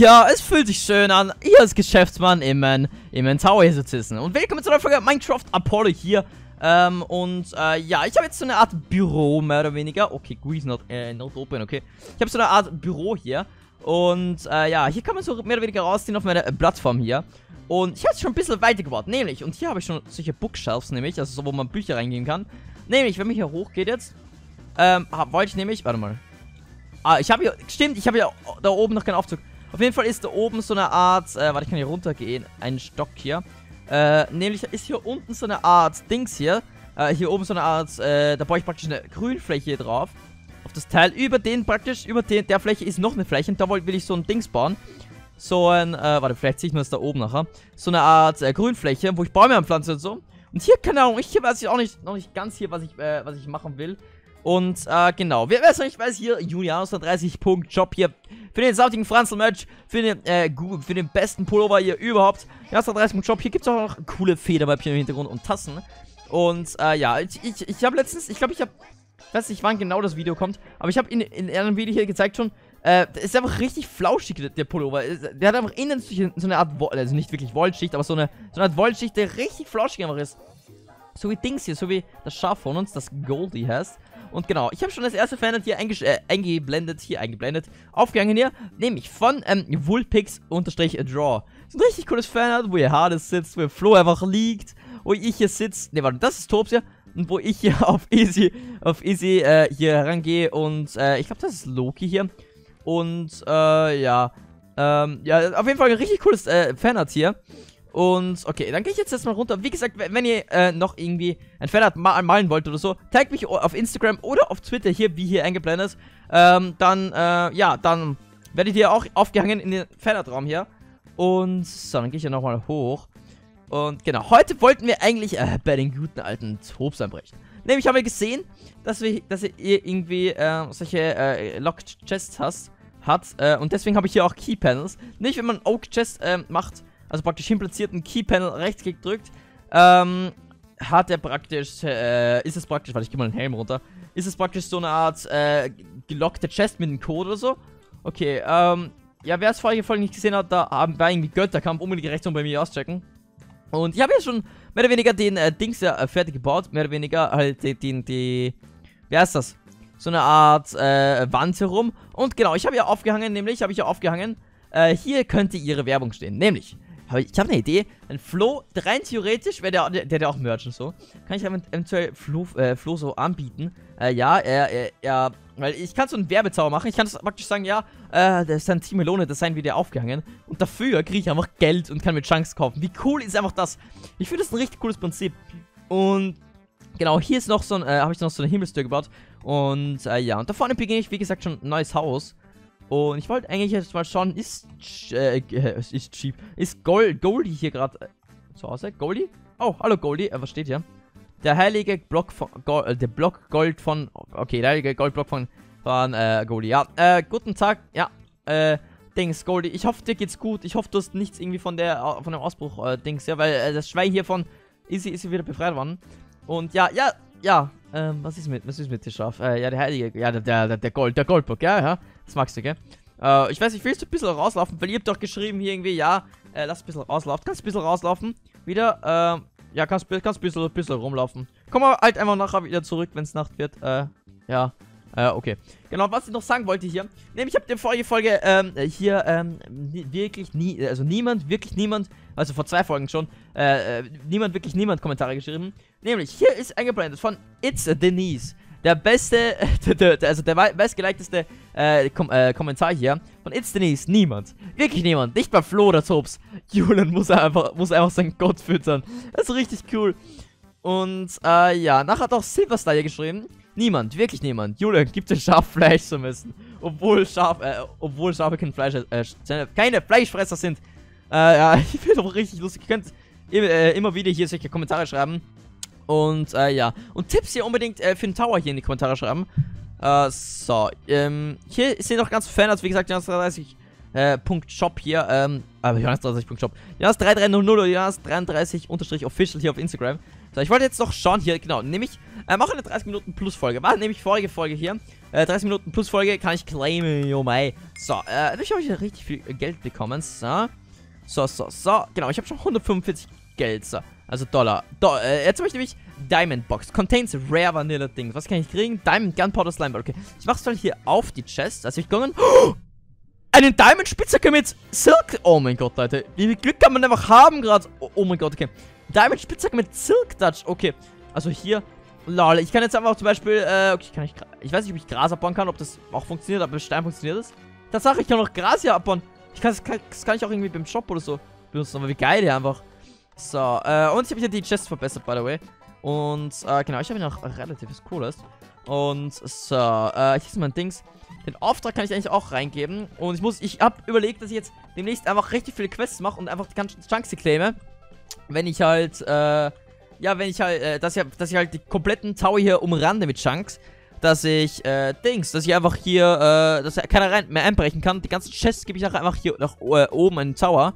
Ja, es fühlt sich schön an, hier als Geschäftsmann im, im Tower hier zu sitzen. Und willkommen zu einer Folge Minecraft Apollo hier. Ähm, und, äh, ja, ich habe jetzt so eine Art Büro, mehr oder weniger. Okay, Grease not, äh, not open, okay. Ich habe so eine Art Büro hier. Und, äh, ja, hier kann man so mehr oder weniger rausziehen auf meiner äh, Plattform hier. Und ich habe es schon ein bisschen weiter geworden, nämlich, und hier habe ich schon solche Bookshelves, nämlich, also so, wo man Bücher reingehen kann. Nämlich, wenn man hier hochgeht jetzt, ähm, wollte ich nämlich, warte mal. Ah, ich habe hier, stimmt, ich habe hier da oben noch keinen Aufzug. Auf jeden Fall ist da oben so eine Art, äh, warte, ich kann hier runtergehen, ein Stock hier. Äh, nämlich ist hier unten so eine Art Dings hier. Äh, hier oben so eine Art, äh, da baue ich praktisch eine Grünfläche drauf. Auf das Teil. Über den praktisch, über den, der Fläche ist noch eine Fläche und da will ich so ein Dings bauen. So ein, äh, warte, vielleicht sieht man es da oben nachher. So eine Art äh, Grünfläche, wo ich Bäume anpflanze und so. Und hier, keine Ahnung, ich hier weiß ich auch nicht, noch nicht ganz hier, was ich, äh, was ich machen will. Und, äh, genau. Wer weiß nicht, weiß hier, Julianus 30 Punkt Job hier für den sautigen Franzel-Match, für den, äh, für den besten Pullover hier überhaupt. Ja, 30 Punkt Job. Hier gibt es auch noch coole Federweibchen im Hintergrund und Tassen. Und, äh, ja, ich, ich, ich habe letztens, ich glaube, ich habe, weiß nicht, wann genau das Video kommt, aber ich habe in, in einem Video hier gezeigt schon, äh, ist einfach richtig flauschig, der Pullover. Der hat einfach innen so eine Art, also nicht wirklich Wollschicht, aber so eine, so eine Art Wollschicht, der richtig flauschig einfach ist. So wie Dings hier, so wie das Schaf von uns, das Goldie heißt. Und genau, ich habe schon das erste Fanart hier äh, eingeblendet, hier eingeblendet, aufgegangen hier, nämlich von ähm, Wulpix-Draw. Das ist ein richtig cooles Fanart, wo ihr Hades sitzt, wo ihr Flo einfach liegt, wo ich hier sitze, ne, warte, das ist Tops hier, und wo ich hier auf Easy, auf Easy äh, hier herangehe und äh, ich glaube, das ist Loki hier. Und, äh, ja, ähm, ja, auf jeden Fall ein richtig cooles äh, Fanart hier. Und okay, dann gehe ich jetzt erstmal runter. Wie gesagt, wenn ihr äh, noch irgendwie ein Fanart mal malen wollt oder so, taggt mich auf Instagram oder auf Twitter hier, wie hier eingeblendet. Ähm, dann, äh, ja, dann werdet ihr auch aufgehangen in den Fanart-Raum hier. Und so, dann gehe ich ja nochmal hoch. Und genau, heute wollten wir eigentlich äh, bei den guten alten Tobs einbrechen. Nämlich haben wir gesehen, dass, wir, dass ihr irgendwie äh, solche äh, Locked Chests hast, hat. Äh, und deswegen habe ich hier auch Key Panels. Nicht, wenn man Oak Chest äh, macht, also praktisch hin platzierten Key-Panel rechtsklick drückt, ähm, hat er praktisch, äh, ist es praktisch, warte, ich gehe mal den Helm runter, ist es praktisch so eine Art, äh, gelockte Chest mit einem Code oder so. Okay, ähm, ja, wer es vorige Folge nicht gesehen hat, da haben wir irgendwie Götterkampf, unbedingt die Rechnung bei mir auschecken. Und ich habe jetzt schon mehr oder weniger den äh, Dings ja äh, fertig gebaut, mehr oder weniger halt den, den, die, wie heißt das? So eine Art äh, Wand herum. Und genau, ich habe ja aufgehangen, nämlich habe ich ja aufgehangen, äh, hier könnte ihre Werbung stehen, nämlich ich habe eine Idee. Ein Flo, rein theoretisch wäre der, der, der auch Merch und so. Kann ich eventuell Flo, äh, Flo so anbieten. Äh, ja, er, er, er, weil ich kann so einen Werbezauber machen. Ich kann das praktisch sagen, ja, äh, das ist ein Team Melone Design wieder aufgehangen. Und dafür kriege ich einfach Geld und kann mir Chunks kaufen. Wie cool ist einfach das? Ich finde das ein richtig cooles Prinzip. Und genau, hier ist noch so ein, äh, habe ich noch so eine Himmelstür gebaut. Und äh, ja, und da vorne beginne ich, wie gesagt, schon ein neues Haus. Und ich wollte eigentlich jetzt mal schauen, ist, äh, ist cheap, ist Gold, Goldie hier gerade äh, zu Hause? Goldie? Oh, hallo Goldie, äh, was steht hier? Der heilige Block von, Gold, äh, der Block Gold von, okay, der heilige Goldblock von, von, äh, Goldie, ja, äh, guten Tag, ja, äh, Dings, Goldie, ich hoffe, dir geht's gut, ich hoffe, du hast nichts irgendwie von der, äh, von dem Ausbruch, äh, Dings, ja, weil, äh, das Schwein hier von Easy ist wieder befreit worden. Und ja, ja, ja, ähm, was ist mit, was ist mit dir Schaf? Äh, ja, der heilige, ja, der, der, der Gold, der Goldblock, ja, ja. Das magst du, gell? Äh, ich weiß nicht, willst du ein bisschen rauslaufen? Weil ihr habt doch geschrieben hier irgendwie, ja, äh, lass ein bisschen rauslaufen. Kannst ein bisschen rauslaufen? Wieder, äh, ja, kannst, kannst ein bisschen, bisschen rumlaufen. Komm mal halt einfach nachher wieder zurück, wenn es Nacht wird. Äh, ja. Äh, okay. Genau, was ich noch sagen wollte hier. Nämlich, ich habe der vorige Folge, ähm, hier, ähm, wirklich nie, also niemand, wirklich niemand, also vor zwei Folgen schon, äh, äh niemand, wirklich niemand Kommentare geschrieben. Nämlich, hier ist eingeblendet von It's Denise der beste, also der meistgeleikteste äh, Kom äh, Kommentar hier von It's Denise. Niemand. Wirklich niemand. Nicht mal Flo oder Tops. Julian muss einfach, muss einfach seinen Gott füttern. Das ist richtig cool. Und, äh, ja, nachher hat auch Silverstar hier geschrieben. Niemand, wirklich niemand. Julian gibt es Schaf Fleisch zu müssen. Obwohl Schaf, äh, obwohl Schafe kein Fleisch, äh, keine Fleischfresser sind. Äh, ja, ich finde auch richtig lustig. Ihr könnt äh, immer wieder hier solche Kommentare schreiben. Und, äh, ja. Und Tipps hier unbedingt äh, für den Tower hier in die Kommentare schreiben. Äh, so. Ähm, hier sind noch ganz viele Fans, wie gesagt, Jonas 33 äh, Punkt Shop hier, ähm, aber Jonas 33 Punkt Shop. Jonas 3300 oder Jonas 33 unterstrich official hier auf Instagram. So, ich wollte jetzt noch schauen hier, genau, nämlich, äh, mache eine 30 Minuten Plus Folge. War nämlich vorige Folge hier. Äh, 30 Minuten Plus Folge kann ich claimen, yo mei. So, äh, dadurch habe ich richtig viel Geld bekommen. So, so, so, so. Genau, ich habe schon 145 Geld, so. Also Dollar. Do äh, jetzt habe ich Diamond Box. Contains Rare Vanilla Dings. Was kann ich kriegen? Diamond Gunpowder Slime Okay. Ich mache es dann hier auf die Chest. Also ich gegangen. Oh, einen Diamond Spitzhacke mit Silk. Oh mein Gott, Leute. Wie viel Glück kann man einfach haben gerade? Oh, oh, mein Gott, okay. Diamond Spitzhacke mit Silk Touch. Okay. Also hier. Lol. Ich kann jetzt einfach zum Beispiel. Äh, okay, kann ich. Ich weiß nicht, ob ich Gras abbauen kann, ob das auch funktioniert, aber Stein funktioniert das. Tatsache, ich kann noch Gras hier abbauen. Ich kann, das, kann, das kann ich auch irgendwie beim Shop oder so benutzen. Aber wie geil der einfach. So, äh, und ich habe hier die Chest verbessert, by the way. Und, äh, genau, ich habe hier noch relativ Cooles. Und, so, äh, hier ist mein Dings. Den Auftrag kann ich eigentlich auch reingeben. Und ich muss, ich habe überlegt, dass ich jetzt demnächst einfach richtig viele Quests mache und einfach die ganzen Chunks claime. Wenn ich halt, äh, ja, wenn ich halt, äh, dass ich, dass ich halt die kompletten Tower hier umrande mit Chunks. Dass ich, äh, Dings, dass ich einfach hier, äh, dass keiner rein mehr einbrechen kann. Die ganzen Chests gebe ich nachher einfach hier nach äh, oben in den Tower.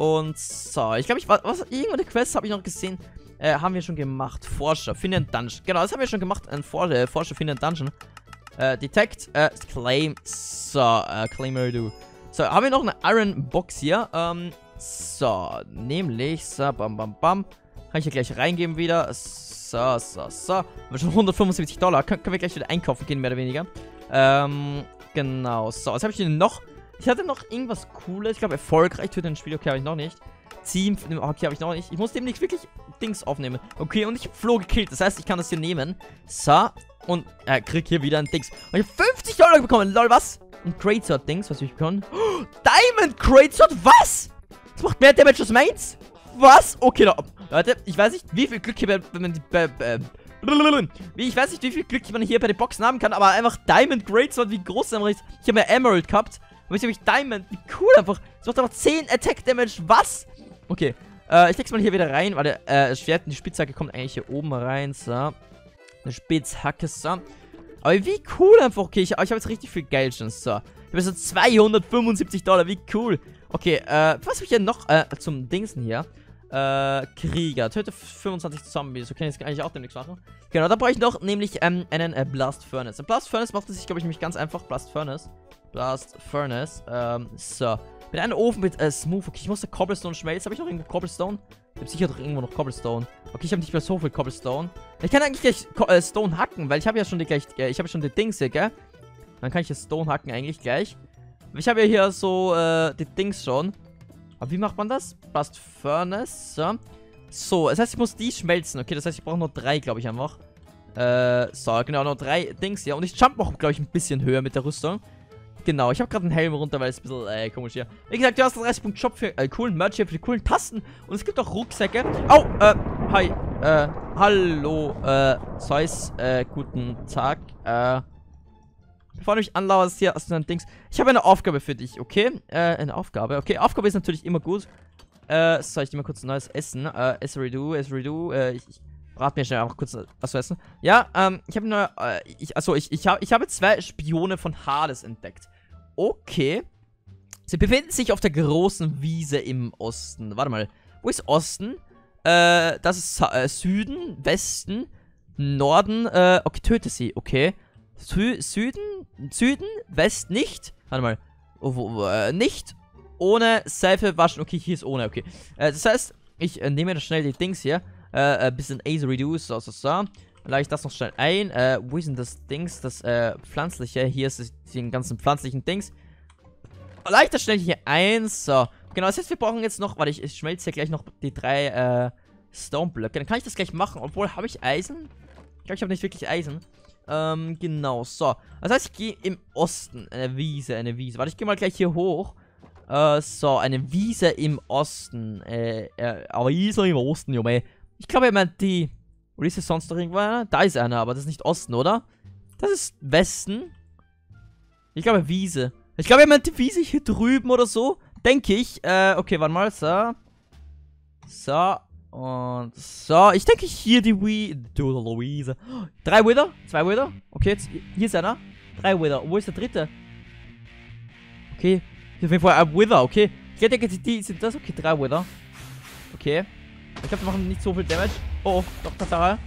Und so, ich glaube, ich was, was irgendeine Quest habe ich noch gesehen. Äh, haben wir schon gemacht. Forscher, finde einen Dungeon. Genau, das haben wir schon gemacht. Ein For äh, Forscher, finde einen Dungeon. Äh, Detect, äh, Claim. So, äh, Claim do. So, haben wir noch eine Iron Box hier. Ähm, so, nämlich, so, bam, bam, bam. Kann ich hier gleich reingeben wieder. So, so, so. Haben wir schon 175 Dollar. Können, können wir gleich wieder einkaufen gehen, mehr oder weniger. Ähm, genau. So, was habe ich denn noch? Ich hatte noch irgendwas Cooles. Ich glaube, erfolgreich für den Spiel. Okay, habe ich noch nicht. Team Okay, habe ich noch nicht. Ich muss demnächst wirklich Dings aufnehmen. Okay, und ich habe Flo gekillt. Das heißt, ich kann das hier nehmen. So. Und äh, krieg hier wieder ein Dings. Und ich habe 50 Dollar bekommen. Lol, was? Ein Greatsword Dings, was ich bekommen. Oh, Diamond Greatsword, was? Das macht mehr Damage als meins. Was? Okay, no. Leute, ich weiß nicht, wie viel Glück hier, die, äh, äh, wie, ich weiß nicht, wie viel Glück man hier bei den Boxen haben kann, aber einfach Diamond Greatsword, wie groß der ist. Ich habe ja Emerald gehabt. Aber jetzt habe ich Diamond. Wie cool einfach. Das macht aber 10 Attack Damage. Was? Okay. Äh, ich leg's mal hier wieder rein, der, äh, das Schwert und die Spitzhacke kommt eigentlich hier oben rein. So. Eine Spitzhacke, so. Aber wie cool einfach. Okay, ich, ich habe jetzt richtig viel Geld schon. So. Ich habe so 275 Dollar. Wie cool. Okay, äh, was habe ich hier noch äh, zum Dingsen hier? Äh, Krieger. Töte 25 Zombies. So kann ich jetzt eigentlich auch demnächst machen. Genau, da brauche ich noch nämlich ähm, einen äh, Blast Furnace. Ein Blast Furnace macht sich, glaube ich, nämlich ganz einfach. Blast Furnace. Blast Furnace. Ähm, so. Mit einem Ofen mit äh, Smooth. Okay, ich musste Cobblestone schmelzen. Habe ich noch irgendwo Cobblestone? Ich habe sicher doch irgendwo noch Cobblestone. Okay, ich habe nicht mehr so viel Cobblestone. Ich kann eigentlich gleich Co äh, Stone hacken, weil ich habe ja schon die gleich, äh, ich habe schon die Dings hier, gell? Dann kann ich das Stone hacken eigentlich gleich. Ich habe ja hier so, äh, die Dings schon. Aber wie macht man das? Blast Furnace. So. Das heißt, ich muss die schmelzen. Okay, das heißt, ich brauche nur drei, glaube ich, einfach. Äh, so, genau, nur drei Dings hier. Und ich jump auch, glaube ich, ein bisschen höher mit der Rüstung. Genau, ich habe gerade einen Helm runter, weil es ein bisschen äh, komisch hier. Wie gesagt, du hast 30 Punkt Shop für äh, coolen Merch hier, für die coolen Tasten. Und es gibt auch Rucksäcke. Oh, äh, hi. Äh, hallo, äh, Zeus, äh, guten Tag. Äh, bevor du mich anlauerst hier aus deinem Dings. Ich habe eine Aufgabe für dich, okay? Äh, eine Aufgabe. Okay, Aufgabe ist natürlich immer gut. Äh, soll ich dir mal kurz ein neues Essen? Äh, Esridu, Esridu, äh, ich, ich Rat mir schnell auch kurz was zu essen. Ja, ähm, ich habe nur, äh, ich, achso, ich, ich, hab, ich habe zwei Spione von Hades entdeckt. Okay. Sie befinden sich auf der großen Wiese im Osten. Warte mal, wo ist Osten? Äh, das ist äh, Süden, Westen, Norden, äh, okay, töte sie, okay. Sü Süden, Süden, West nicht. Warte mal, oh, wo, äh, nicht ohne Seife waschen. Okay, hier ist ohne, okay. Äh, das heißt, ich äh, nehme das schnell die Dings hier. Äh, ein bisschen Ace Reduce, so, so, so. Lade ich das noch schnell ein. Äh, wo ist denn das Dings? Das, äh, pflanzliche. Hier ist es, den ganzen pflanzlichen Dings. Lade ich das schnell hier ein. So. Genau, das heißt, wir brauchen jetzt noch, weil ich, ich schmelze ja gleich noch die drei, äh, Stone-Blöcke. Dann kann ich das gleich machen. Obwohl, habe ich Eisen? Ich glaube, ich habe nicht wirklich Eisen. Ähm, genau, so. Das heißt, ich gehe im Osten. Eine Wiese, eine Wiese. Warte, ich gehe mal gleich hier hoch. Äh, so, eine Wiese im Osten. Äh, äh, aber Wiese im Osten, Junge. Ich glaube, er meint die. Oder ist es sonst noch irgendwo einer? Da ist einer, aber das ist nicht Osten, oder? Das ist Westen. Ich glaube, Wiese. Ich glaube, er meint die Wiese hier drüben oder so. Denke ich. Äh, okay, warte mal. So. So. Und so. Ich denke hier die Wii. Du, Luise. Drei Wither. Zwei Wither. Okay, jetzt. Hier ist einer. Drei Wither. Wo ist der dritte? Okay. Hier auf jeden Fall ein Wither. Okay. Ich denke, die sind das. Okay, drei Wither. Okay. Ich glaube, wir machen nicht so viel Damage. Oh, oh, doch, Tatsache.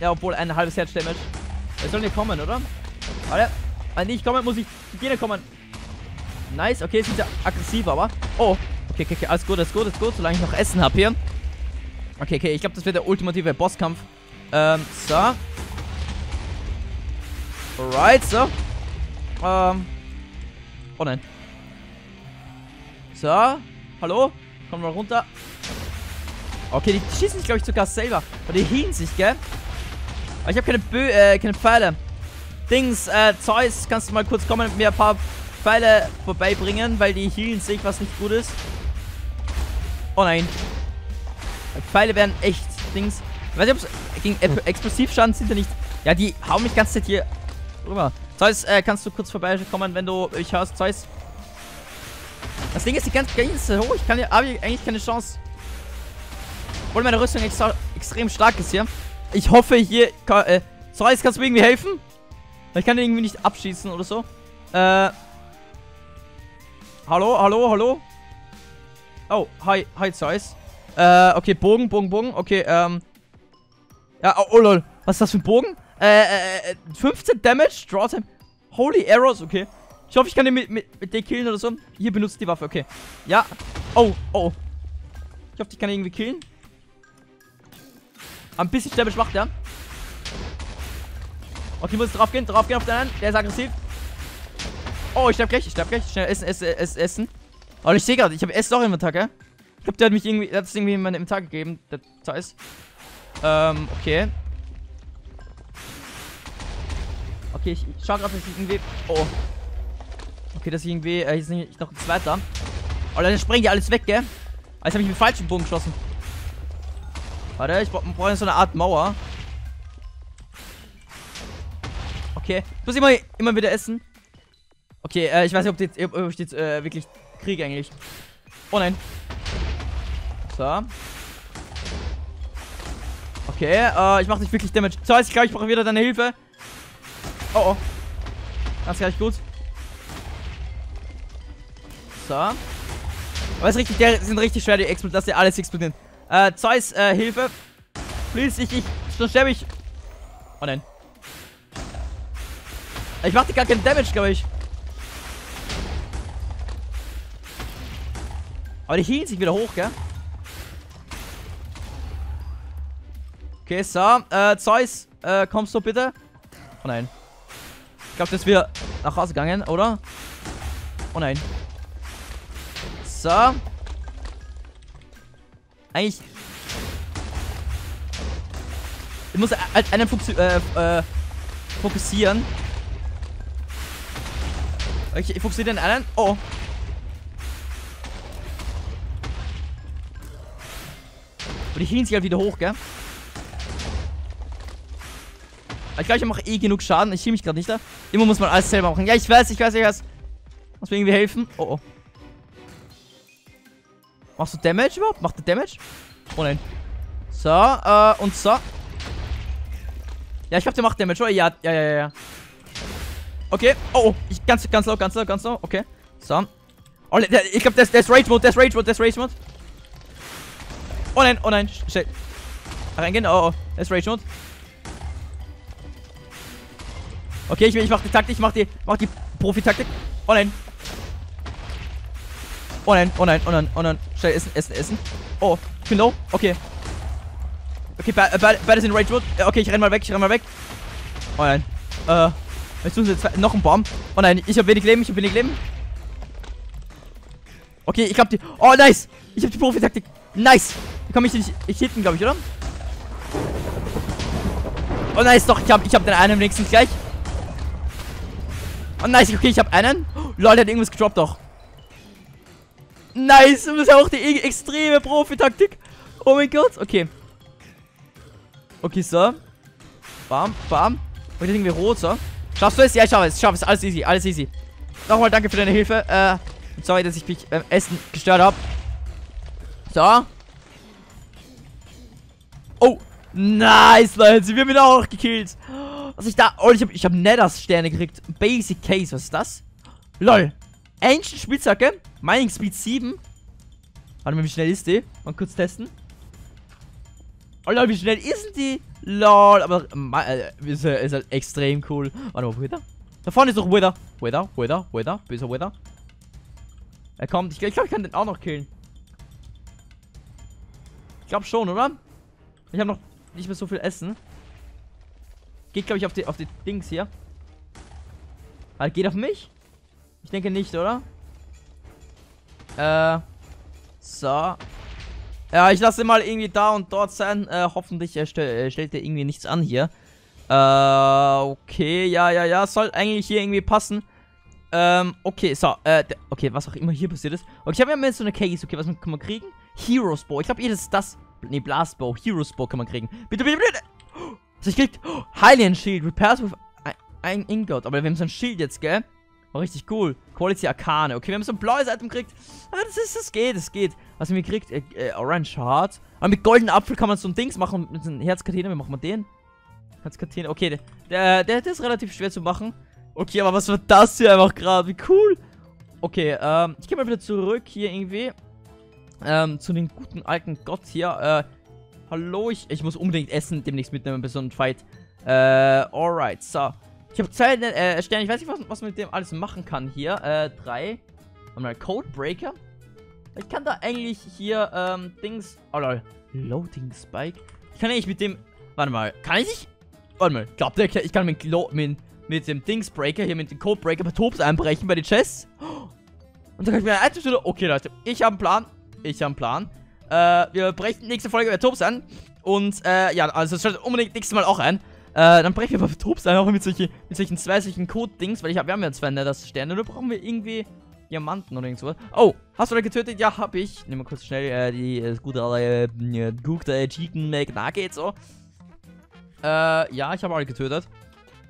Ja, obwohl ein halbes Herz Damage. Wir sollen hier kommen, oder? Warte. Wenn ich komme, muss ich denen kommen. Nice, okay, sind ja aggressiv, aber. Oh, okay, okay, okay, alles gut, alles gut, alles gut, solange ich noch Essen habe hier. Okay, okay, ich glaube, das wird der ultimative Bosskampf. Ähm, so. Alright, so. Ähm. Oh nein. So. Hallo? Komm mal runter. Okay, die schießen sich, glaube ich, sogar selber. Aber die healen sich, gell? Aber ich habe keine Bö äh, keine Pfeile. Dings, äh, Zeus, kannst du mal kurz kommen und mir ein paar Pfeile vorbeibringen, weil die healen sich, was nicht gut ist. Oh nein. Pfeile werden echt Dings. Ich weiß nicht, ob gegen hm. Explosivschaden sind ja nicht. Ja, die hauen mich ganz Zeit hier rüber. Zeus, äh, kannst du kurz vorbeikommen, wenn du mich hörst, Zeus? Das Ding ist, die ganze Grenze hoch. Ich kann ja, habe eigentlich keine Chance. Obwohl meine Rüstung extra, extrem stark ist hier. Ich hoffe hier, äh, Zeus, kannst du mir irgendwie helfen? Ich kann den irgendwie nicht abschießen oder so. Äh. Hallo, hallo, hallo? Oh, hi, hi, Zeus. Äh, okay, Bogen, Bogen, Bogen. Okay, ähm. Ja, oh, oh lol. Was ist das für ein Bogen? Äh, äh, 15 äh, Damage, Draw Time. Holy Arrows, okay. Ich hoffe, ich kann den mit, mit, mit den killen oder so. Hier benutzt die Waffe, okay. Ja. Oh, oh. Ich hoffe, ich kann ihn irgendwie killen. Ein bisschen Damage macht der. Okay, muss drauf gehen, drauf gehen auf den einen. Der ist aggressiv. Oh, ich sterb gleich, ich sterb gleich. Schnell essen, essen, essen, essen. Oh, ich sehe gerade, ich habe Essen doch im Inventar, gell? Ich glaube, der hat mich irgendwie, der hat es irgendwie in meinem Inventar gegeben, der Zeiss. Ähm, okay. Okay, ich, ich schau gerade, dass ich irgendwie. Oh. Okay, dass ich irgendwie. Äh, hier ist noch ein zweiter. Oh, dann springen die alles weg, gell? Jetzt habe ich mit falschen Bogen geschossen. Warte, ich brauche so eine Art Mauer. Okay. Ich muss immer, immer wieder essen. Okay, äh, ich weiß nicht, ob, die, ob ich jetzt äh, wirklich kriege eigentlich. Oh nein. So. Okay, äh, ich mache nicht wirklich Damage. So, ich glaube, ich brauche wieder deine Hilfe. Oh, oh. Das ist gleich gut. So. Aber ist richtig, der sind richtig schwer, die explodieren, dass die alles explodieren. Äh, Zeus, äh, Hilfe. Please, ich, ich, sonst sterbe ich. Oh nein. Ich mache gar keinen Damage, glaube ich. Aber die healen sich wieder hoch, gell? Okay, so. Äh, Zeus, äh, kommst du bitte? Oh nein. Ich glaube, dass wir nach Hause gegangen, oder? Oh nein. So. Eigentlich. Ich muss halt einen äh, äh, fokussieren. Okay, ich fokussiere den einen. Oh. Und die hielen sich halt wieder hoch, gell? Ich glaube, ich mache eh genug Schaden. Ich hiel mich gerade nicht da. Immer muss man alles selber machen. Ja, ich weiß, ich weiß, ich weiß. Muss mir irgendwie helfen. Oh, oh. Machst du Damage überhaupt? Macht der Damage? Oh nein. So, äh, und so. Ja, ich glaube, der macht Damage, oder? Ja, ja, ja, ja. Okay. Oh, oh. Ich, ganz, ganz low, ganz low, ganz low. Okay. So. Oh, der, ich glaube, der ist Rage Mode, der ist Rage Mode, der ist Rage Mode. Oh nein, oh nein. Shit. Reingehen. Oh, oh. Der ist Rage Mode. Okay, ich, ich mach die Taktik, ich mach die, mach die Profi-Taktik. Oh nein. Oh nein, oh nein, oh nein, oh nein. Schnell essen, essen, essen. Oh, ich bin low. Okay. Okay, be be beide sind Rage Mode. Okay, ich renn mal weg, ich renn mal weg. Oh nein. Äh. Jetzt tun sie jetzt noch ein Bomb. Oh nein, ich hab wenig Leben, ich hab wenig Leben. Okay, ich hab die. Oh, nice! Ich hab die Profi-Taktik. Nice! Die komm ich nicht. Ich hinten, glaube ich, oder? Oh nice, doch, ich hab, ich hab den einen wenigstens gleich. Oh nice, okay, ich hab einen. Der hat irgendwas gedroppt doch. Nice, das ist ja auch die e extreme Profi-Taktik. Oh mein Gott, okay. Okay, so. Bam, bam. Und jetzt irgendwie rot, so. Schaffst du es? Ja, ich schaffe es. Ich schaffe es. Alles easy. Alles easy. Nochmal danke für deine Hilfe. Äh, sorry, dass ich mich beim Essen gestört habe. So. Oh. Nice, Leute. Sie haben mich auch gekillt. Was ich da... Oh, ich habe ich hab Nethers-Sterne gekriegt. Basic Case. Was ist das? Lol. Ancient Spitzhacke. Mining Speed 7. Warte mal, wie schnell ist die? Mal kurz testen. Oh lol, wie schnell ist denn die? Lol, aber äh, ist, ist halt extrem cool. Warte mal, Wither? Da vorne ist doch Wither. Wither, Wither, Wither, böser Wither. Er kommt. Ich glaube, ich, glaub, ich kann den auch noch killen. Ich glaube schon, oder? Ich habe noch nicht mehr so viel Essen. Geht, glaube ich, auf die, auf die Dings hier. Aber geht auf mich? Ich denke nicht, oder? Äh. So. Ja, ich lasse mal irgendwie da und dort sein. Äh, hoffentlich äh, stell, äh, stellt er irgendwie nichts an hier. Äh, okay, ja, ja, ja. Soll eigentlich hier irgendwie passen. Ähm, okay, so, äh, okay, was auch immer hier passiert ist. Okay, ich habe ja jetzt so eine Case. Okay, was kann man kriegen? Heroes Bow. Ich glaube, jedes das. Nee, Blast Bow. Heroes Bow kann man kriegen. Bitte, bitte, bitte. Was ich krieg? Oh, Hylian Shield. Repairs with ein Ingot. Aber wir haben so ein Schild jetzt, gell? War richtig cool. Quality Arcane. Okay, wir haben so ein blaues Item gekriegt. Ah, das ist, das geht, das geht. Was haben wir gekriegt? Äh, äh, Orange Heart. Aber mit goldenen Apfel kann man so ein Dings machen. Mit einem Herzkatena. Wie machen wir den? Herzkatena. Okay, der, der, der, der ist relativ schwer zu machen. Okay, aber was war das hier einfach gerade? Wie cool. Okay, ähm, ich gehe mal wieder zurück hier irgendwie. Ähm, zu den guten alten Gott hier. Äh, hallo, ich, ich muss unbedingt Essen demnächst mitnehmen bei so einem Fight. Äh, alright, so. Ich habe zwei äh, Sterne. Ich weiß nicht, was, was man mit dem alles machen kann hier. Äh, drei. Mal Codebreaker. Ich kann da eigentlich hier, ähm, Dings. Oh lol. Loading Spike. Ich kann eigentlich mit dem. Warte mal. Kann ich nicht? Warte mal. Glaubt ihr, ich kann mit, mit, mit dem Dingsbreaker hier, mit dem Codebreaker bei Tobs einbrechen bei den Chests? Und dann kann ich mir eine Stelle. Okay, Leute. Ich habe einen Plan. Ich habe einen Plan. Äh, wir brechen nächste Folge bei Tobs an. Und, äh, ja, also schaltet unbedingt nächstes Mal auch ein. Äh, dann brechen wir bei Trupps einfach mit, solche, mit solchen zwei solchen Code-Dings, weil ich hab, wir haben ja zwei Nether-Sterne, oder brauchen wir irgendwie Diamanten oder irgendwas? Oh, hast du da getötet? Ja, hab ich. Nehmen wir kurz schnell äh, die äh, gute äh, gute Chicken McNugget so. Äh, ja, ich habe alle getötet.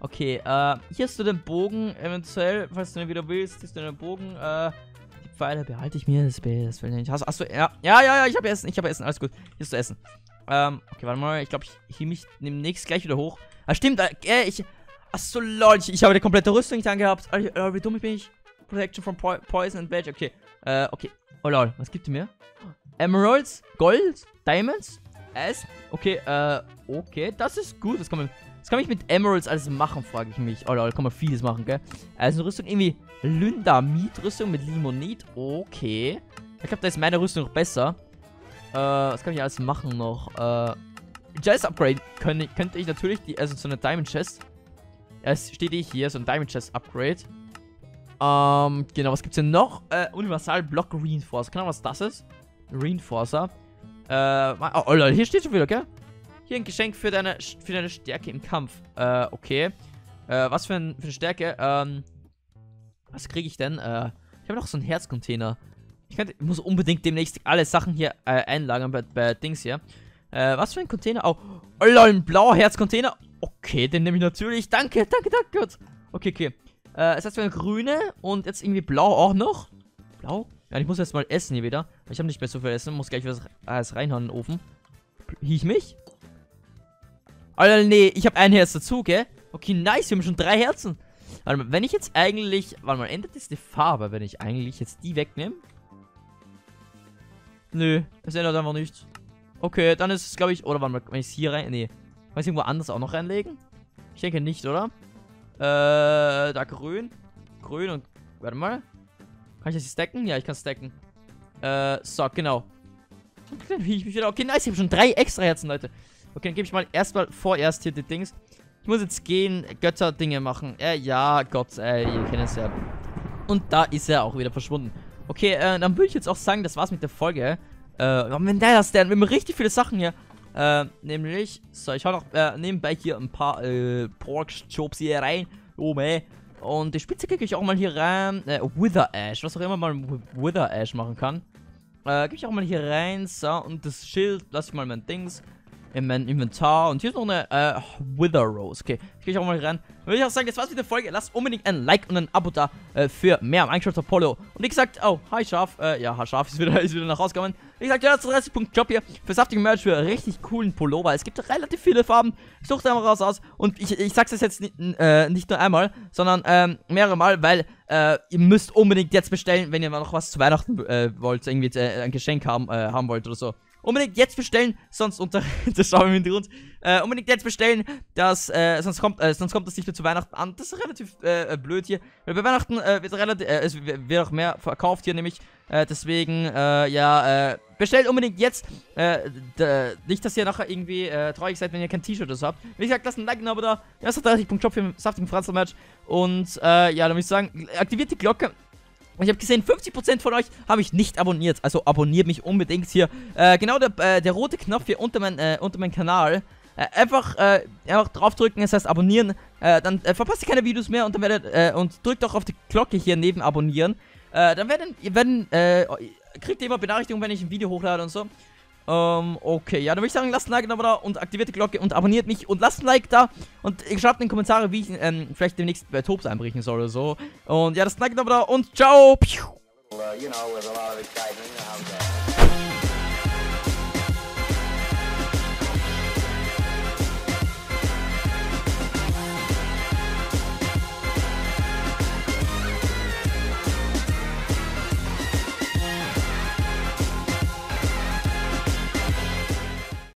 Okay, äh, hier hast du den Bogen, eventuell, falls du den wieder willst, hier hast du den Bogen, äh, Pfeile behalte ich mir, das, will ich nicht. Hast, hast du, ja, ja, ja, ich habe Essen, ich habe Essen, alles gut. Hier ist du Essen. Ähm, okay, warte mal, ich glaube, ich hiel mich demnächst gleich wieder hoch. Ah, stimmt, äh, ich. Achso, lol, ich, ich habe eine komplette Rüstung nicht angehabt. Oh, wie dumm bin ich. Protection from po Poison and Badge. Okay, äh, okay. Oh lol, was gibt ihr mir? Emeralds, Gold, Diamonds, S. Okay, äh, okay, das ist gut. Das kann man, das kann ich mit Emeralds alles machen, frage ich mich. Oh lol, kann man vieles machen, gell? Also eine Rüstung irgendwie Lynda-Miet-Rüstung mit Limonit. Okay. Ich glaube, da ist meine Rüstung noch besser. Äh, was kann ich alles machen noch? Äh, Chest Upgrade könnte, könnte ich natürlich, die, also so eine Diamond Chest. Es steht eh hier, so ein Diamond Chest Upgrade. Ähm, genau, was gibt's denn noch? Äh, Universal Block Reinforcer. Keine Ahnung, was das ist. Reinforcer. Äh, oh, oh Leute, hier steht schon wieder, gell? Hier ein Geschenk für deine, für deine Stärke im Kampf. Äh, okay. Äh, was für, ein, für eine Stärke? Ähm, was kriege ich denn? Äh, ich habe noch so einen Herzcontainer. Ich, könnte, ich muss unbedingt demnächst alle Sachen hier äh, einlagern bei, bei Dings hier. Äh, was für ein Container? Oh, oh ein blauer Herzcontainer. Okay, den nehme ich natürlich. Danke, danke, danke. Gott. Okay, okay. Äh, es heißt eine grüne und jetzt irgendwie blau auch noch. Blau? Ja, ich muss jetzt mal essen hier wieder. Ich habe nicht mehr so viel Essen. Muss gleich was alles reinhauen in den Ofen. Hiech mich? Alter, nee, ich habe ein Herz dazu, gell? Okay, nice, wir haben schon drei Herzen. Warte mal, wenn ich jetzt eigentlich... Warte mal, ändert das die Farbe, wenn ich eigentlich jetzt die wegnehme? Nö, es ändert einfach nichts. Okay, dann ist es, glaube ich... Oder warte mal, wenn ich es hier rein... Nee. Kann ich irgendwo anders auch noch reinlegen? Ich denke nicht, oder? Äh, da grün. Grün und... Warte mal. Kann ich das hier stacken? Ja, ich kann stacken. Äh, so, genau. Okay, nice, ich habe schon drei extra Herzen, Leute. Okay, dann gebe ich mal erstmal vorerst hier die Dings. Ich muss jetzt gehen, Götter-Dinge machen. Äh, ja, Gott, äh, ihr kennt es ja. Und da ist er auch wieder verschwunden. Okay, äh, dann würde ich jetzt auch sagen, das war's mit der Folge. Äh, wenn der das denn? Wir haben richtig viele Sachen hier. Äh, nämlich, so, ich hau noch äh, nebenbei hier ein paar äh, Pork-Chops hier rein. Oh, meh. Und die Spitze kriege ich auch mal hier rein. Äh, Wither Ash, was auch immer man Wither Ash machen kann. Äh, gebe ich auch mal hier rein. So, und das Schild, lasse ich mal mein Dings in mein Inventar. Und hier ist noch eine äh, Wither Rose. Okay, ich gehe auch mal rein. Würde ich auch sagen, das war's mit der Folge. Lasst unbedingt ein Like und ein Abo da äh, für mehr Minecraft Apollo. Und wie gesagt, oh, hi Schaf. Äh, ja, Schaf ist wieder, ist wieder nach Hause. Wie gesagt, ja, 30 Punkt Job hier für saftigen Merch für richtig coolen Pullover. Es gibt relativ viele Farben. Sucht einfach raus aus. Und ich, ich sag's jetzt nicht, äh, nicht nur einmal, sondern ähm, mehrere Mal, weil äh, ihr müsst unbedingt jetzt bestellen, wenn ihr mal noch was zu Weihnachten äh, wollt, irgendwie äh, ein Geschenk haben, äh, haben wollt oder so. Unbedingt jetzt bestellen, sonst unter, das schauen wir im Hintergrund, äh, unbedingt jetzt bestellen, dass, äh, sonst kommt, äh, sonst kommt das nicht mehr zu Weihnachten an. Das ist relativ, äh, blöd hier, weil bei Weihnachten, äh, wird relativ, äh, es wird auch mehr verkauft hier nämlich, äh, deswegen, äh, ja, äh, bestellt unbedingt jetzt, äh, nicht, dass ihr nachher irgendwie, äh, traurig seid, wenn ihr kein T-Shirt oder so habt. Wie gesagt, lasst ein Like aber da, ja, ist 30.shop für den saftigen Franzl-Match und, äh, ja, dann würde ich sagen, aktiviert die Glocke, ich habe gesehen, 50% von euch habe ich nicht abonniert. Also abonniert mich unbedingt hier. Äh, genau der, äh, der rote Knopf hier unter, mein, äh, unter meinem Kanal. Äh, einfach, äh, einfach draufdrücken, das heißt abonnieren. Äh, dann verpasst ihr keine Videos mehr und dann werdet, und drückt auch auf die Glocke hier neben abonnieren. dann werden, werden, kriegt ihr immer Benachrichtigungen, wenn ich ein Video hochlade und so. Ähm, okay, ja, dann würde ich sagen, lasst ein Like da und aktiviert die Glocke und abonniert mich und lasst ein Like da und schreibt in die Kommentare, wie ich ähm, vielleicht demnächst bei Tobs einbrechen soll oder so. Und ja, lasst ein Like da und ciao! Piu.